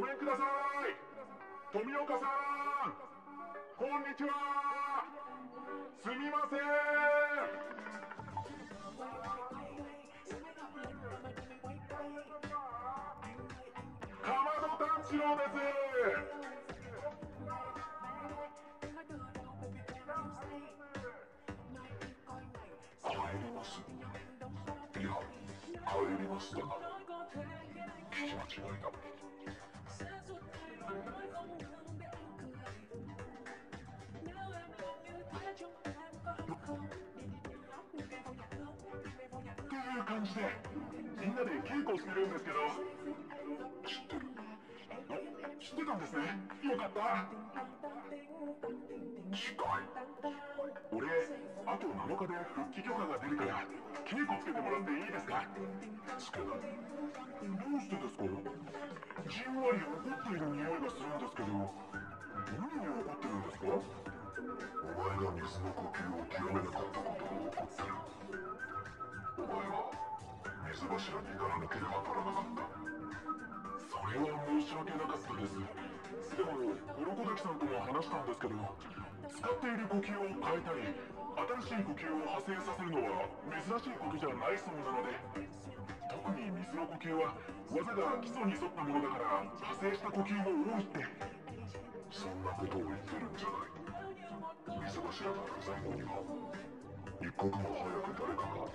ごめんください富岡さんこんにちは。すみませんかまど炭治郎です帰りますいや帰りますだな聞き間違いだいう感じでみんなで稽古をしてるんですけど知ってる知ってたんですね。よかった。近い。俺あと7日で復帰許可が出るから稽古つけてもらっていいですか？つけなどうしてですかじんわり怒っている匂いがするんですけど何に怒ってるんですかお前が水の呼吸を極めなかったことを怒ってるお前は水柱にならなければならなかったそれは申し訳なかったですでも鱗滝さんとも話したんですけど使っている呼吸を変えたり新しい呼吸を派生させるのは珍しいことじゃないそうなので。に水の呼吸は技が基礎に沿ったものだから派生した呼吸も多いってそんなことを言ってるんじゃない。水柱が不在のには一刻も早く誰かが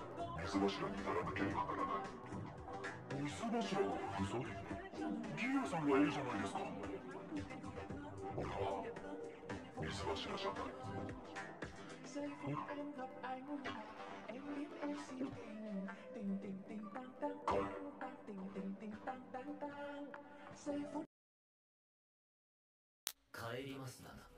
水柱にならなければならない水柱が不在ギアさんがいいじゃないですか俺は水柱じゃない帰りますな。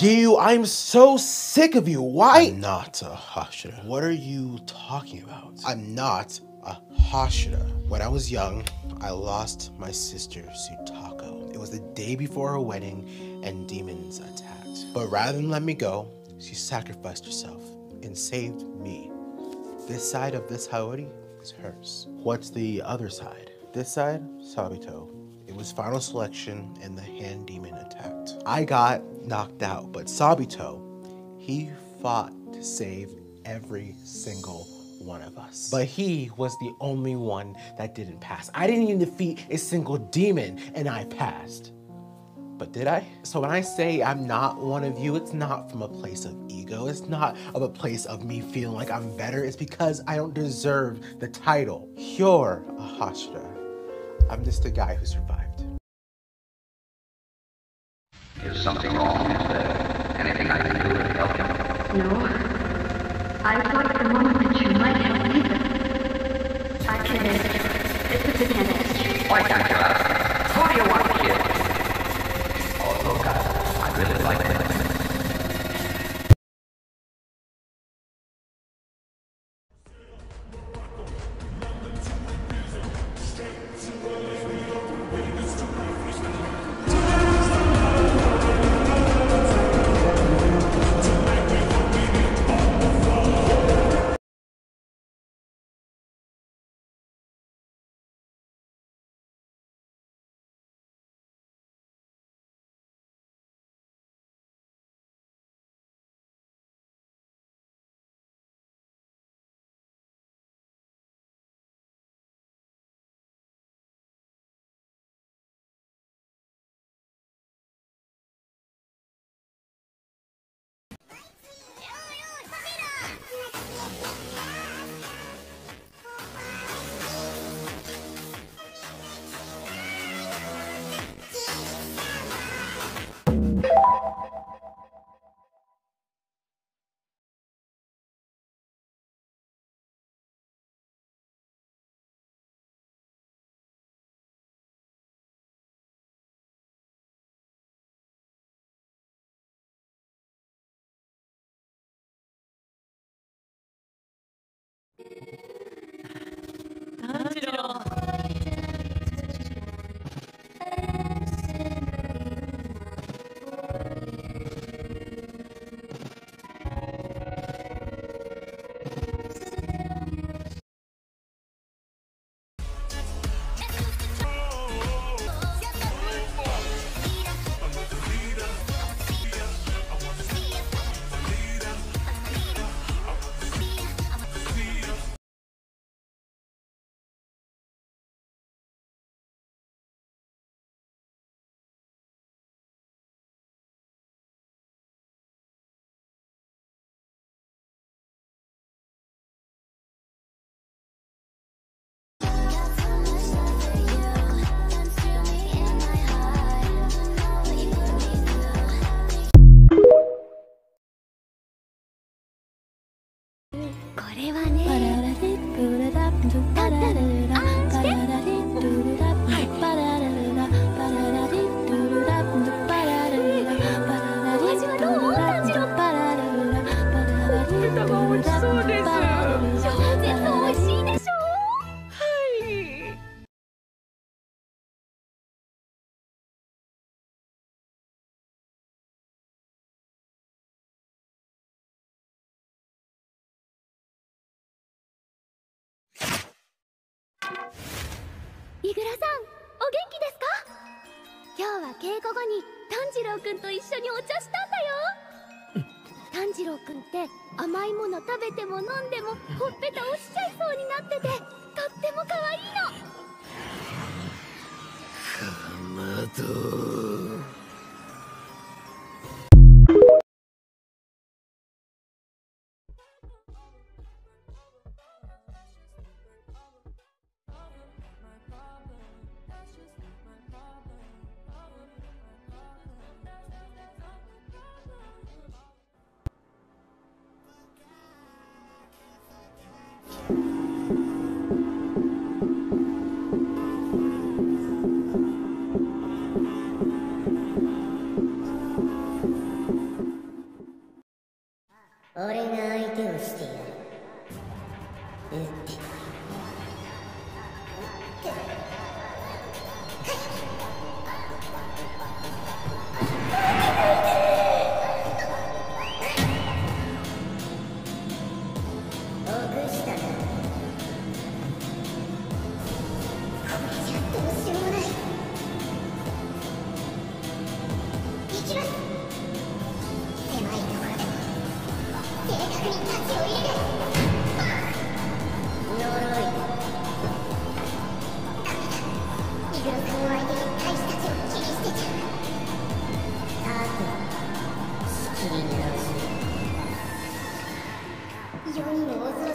You, I'm so sick of you. Why? I'm not a Hashira. What are you talking about? I'm not a Hashira. When I was young, I lost my sister Sutako. It was the day before her wedding, and demons attacked. But rather than let me go, she sacrificed herself and saved me. This side of this Haori is hers. What's the other side? This side, Sabito. It was final selection, and the hand demon attacked. I got knocked out, but Sabito, he fought to save every single one of us. But he was the only one that didn't pass. I didn't even defeat a single demon, and I passed. But did I? So when I say I'm not one of you, it's not from a place of ego. It's not of a place of me feeling like I'm better. It's because I don't deserve the title. You're a Hashira. I'm just a guy who survived. Is something wrong? Is there anything I can do to help you? No. I thought for a moment that you might help me, but I can't you. It's a you. Why can't これはね。イグラさんお元気ですか？今日は稽古後に炭治郎くんと一緒にお茶したんだよ。炭治郎くんって甘いもの食べても飲んでもほっぺた落ちちゃいそうになっててとっても可愛いの。まどはい。Cái?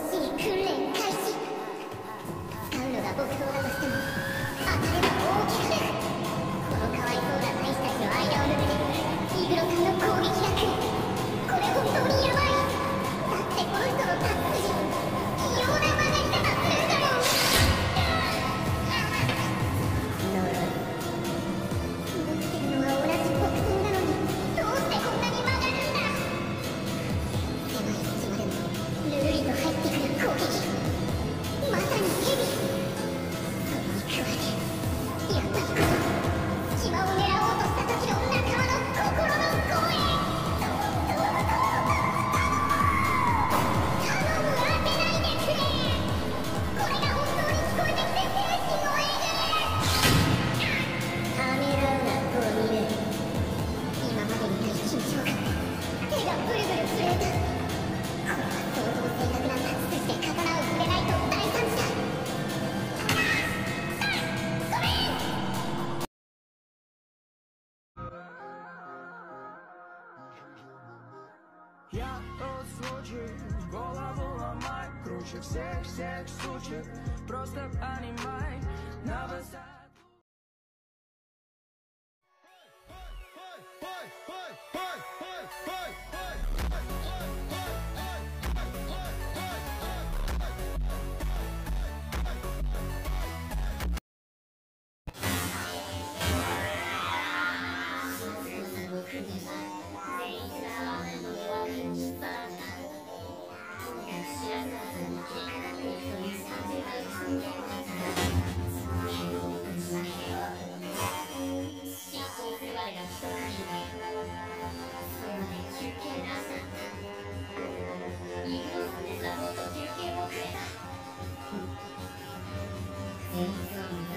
Mm-hmm.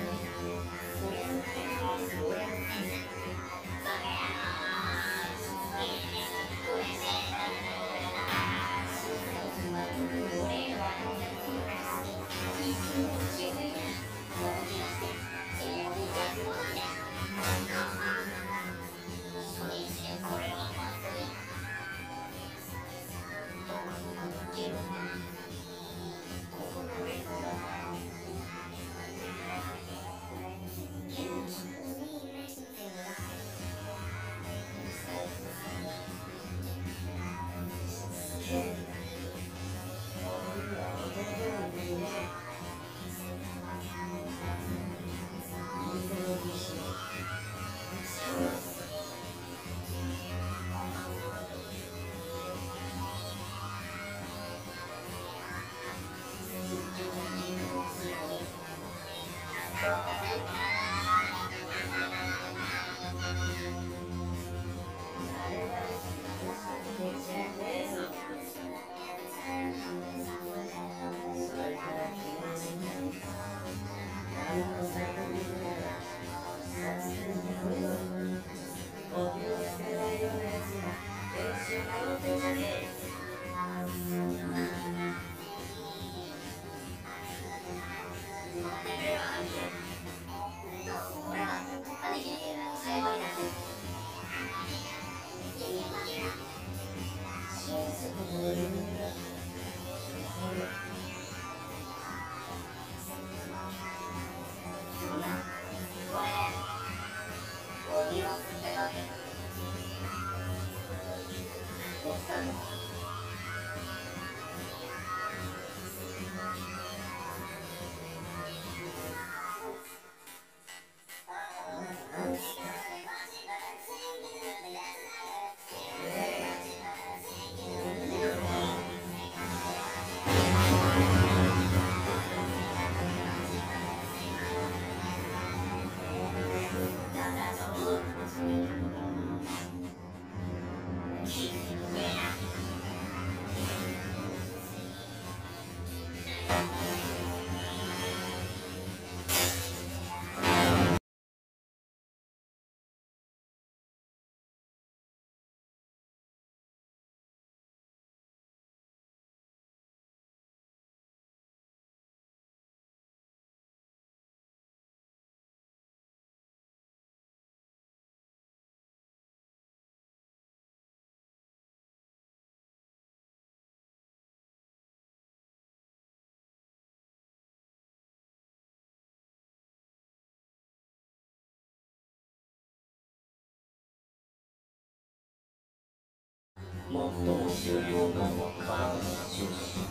最も重要なのは体の中心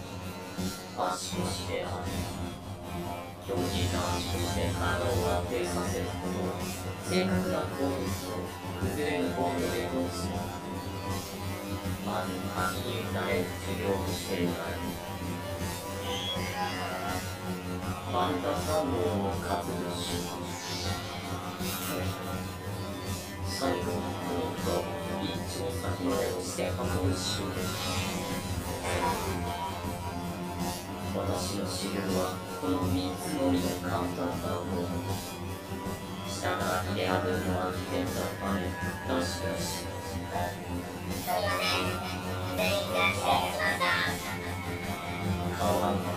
足腰である強靭な足腰で体を安定させることは正確な効率と崩れぬ温度。で移動するまず足に慣れる授業をしてもらうバンタ三号を活動し最後のコート私の修行はこの三つのみの簡単なもの下からひれあぶるのは危険だっためなしなし顔がつけま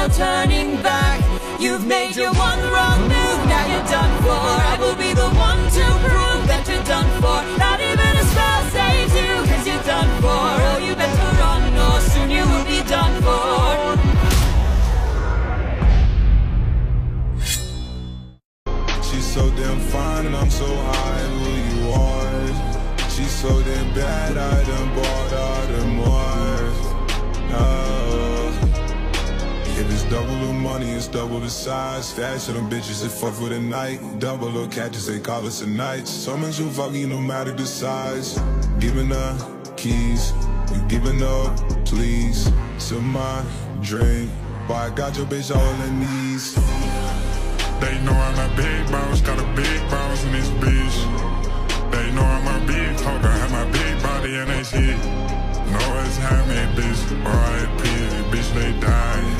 no turning back. You've made your one wrong move, now you're done for. I will be the one to prove that you're done for. Not even a spell saves you, cause you're done for. Oh, you better run or soon you will be done for. She's so damn fine and I'm so high, who you are. She's so damn bad, I done bought out of more. Uh, it's double the money, it's double the size. Stash of bitches that fuck for the night. Double the catches, they call us a night. Summons who fucking no matter the size. Giving up keys, you giving up, please. To my drink, but I got your bitch all in knees. They know I'm a big boss, got a big bounce in this bitch. They know I'm a big talk, I have my big body and they shit. Know it's how me, bitch. RIP, bitch, they die.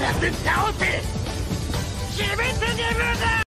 郎必ず倒せ決めてねむだ